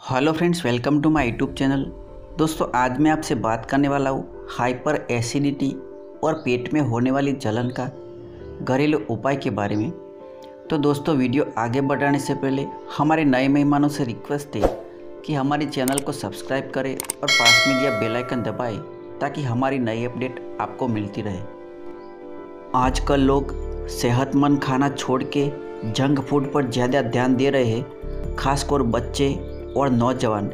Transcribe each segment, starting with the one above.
Hello friends, welcome to my YouTube channel. दोस्तों, आज मैं आपसे बात करने वाला हूँ हाइपर एसिडिटी और पेट में होने वाली जलन का घरेलू उपाय के बारे में। तो दोस्तों, वीडियो आगे बढ़ाने से पहले हमारे नए मेहमानों से रिक्वेस्ट है कि हमारे चैनल को सब्सक्राइब करें और पास में दिया बेल आइकन दबाएँ, ताकि हमारी नई अपडेट आपको मिलती रहे। आजकल लोग सेहतमंद खाना छोड़ के जंक फ़ूड पर ज़्यादा ध्यान दे रहे हैं, खासकर बच्चे और नौजवान।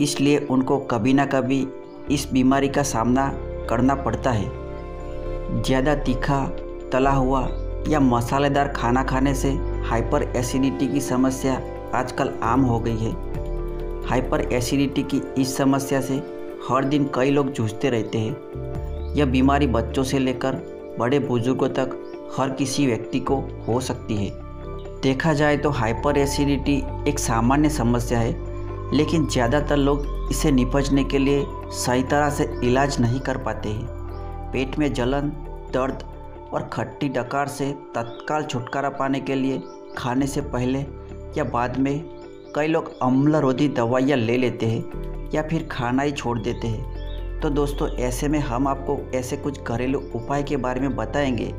इसलिए उनको कभी ना कभी इस बीमारी का सामना करना पड़ता है। ज़्यादा तीखा, तला हुआ या मसालेदार खाना खाने से हाइपर एसिडिटी की समस्या आजकल आम हो गई है। हाइपर एसिडिटी की इस समस्या से हर दिन कई लोग जूझते रहते हैं। यह बीमारी बच्चों से लेकर बड़े बुज़ुर्गों तक हर किसी व्यक्ति को हो सकती है। देखा जाए तो हाइपर एसिडिटी एक सामान्य समस्या है। लेकिन ज़्यादातर लोग इसे निपजने के लिए सही तरह से इलाज नहीं कर पाते हैं। पेट में जलन, दर्द और खट्टी डकार से तत्काल छुटकारा पाने के लिए खाने से पहले या बाद में कई लोग अम्लरोधी दवाइयाँ ले लेते हैं या फिर खाना ही छोड़ देते हैं। तो दोस्तों, ऐसे में हम आपको ऐसे कुछ घरेलू उपाय के बारे में बताएँगे,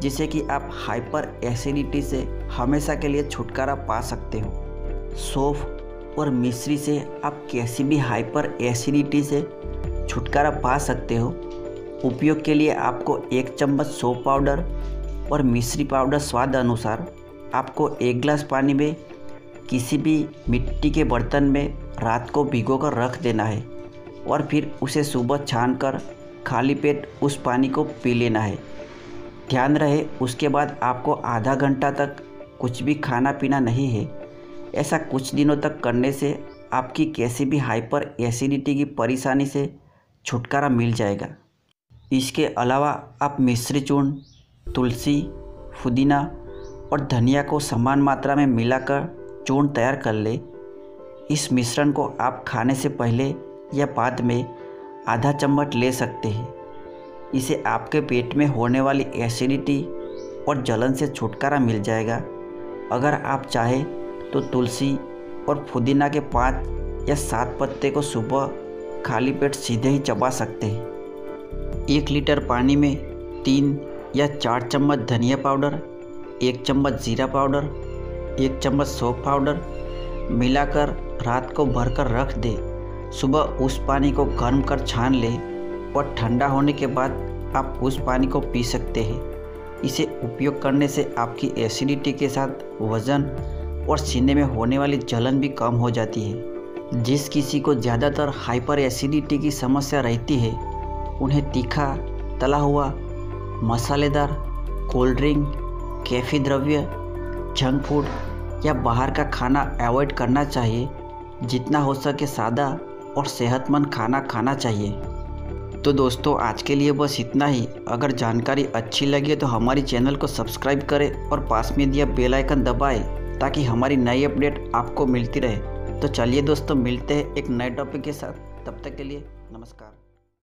जिससे कि आप हाइपर एसिडिटी से हमेशा के लिए छुटकारा पा सकते हो। सौफ और मिश्री से आप कैसी भी हाइपर एसिडिटी से छुटकारा पा सकते हो। उपयोग के लिए आपको एक चम्मच सोप पाउडर और मिश्री पाउडर स्वाद अनुसार आपको एक गिलास पानी में किसी भी मिट्टी के बर्तन में रात को भिगो कर रख देना है और फिर उसे सुबह छान कर खाली पेट उस पानी को पी लेना है। ध्यान रहे, उसके बाद आपको आधा घंटा तक कुछ भी खाना पीना नहीं है। ऐसा कुछ दिनों तक करने से आपकी कैसी भी हाइपर एसिडिटी की परेशानी से छुटकारा मिल जाएगा। इसके अलावा आप मिश्री चूर्ण, तुलसी पुदीना और धनिया को समान मात्रा में मिलाकर चूर्ण तैयार कर ले। इस मिश्रण को आप खाने से पहले या बाद में आधा चम्मच ले सकते हैं। इसे आपके पेट में होने वाली एसिडिटी और जलन से छुटकारा मिल जाएगा। अगर आप चाहें तो तुलसी और पुदीना के पाँच या सात पत्ते को सुबह खाली पेट सीधे ही चबा सकते हैं। एक लीटर पानी में तीन या चार चम्मच धनिया पाउडर, एक चम्मच ज़ीरा पाउडर, एक चम्मच सोप पाउडर मिलाकर रात को भरकर रख दे। सुबह उस पानी को गर्म कर छान ले और ठंडा होने के बाद आप उस पानी को पी सकते हैं। इसे उपयोग करने से आपकी एसिडिटी के साथ वज़न और सीने में होने वाली जलन भी कम हो जाती है। जिस किसी को ज़्यादातर हाइपर एसिडिटी की समस्या रहती है, उन्हें तीखा, तला हुआ, मसालेदार, कोल्ड ड्रिंक, कैफी द्रव्य, जंक फ़ूड या बाहर का खाना अवॉइड करना चाहिए, जितना हो सके सादा और सेहतमंद खाना खाना चाहिए। तो दोस्तों, आज के लिए बस इतना ही। अगर जानकारी अच्छी लगी तो हमारी चैनल को सब्सक्राइब करें और पास में दिया बेल आइकन दबाएँ। ताकि हमारी नई अपडेट आपको मिलती रहे। तो चलिए दोस्तों, मिलते हैं एक नए टॉपिक के साथ। तब तक के लिए नमस्कार।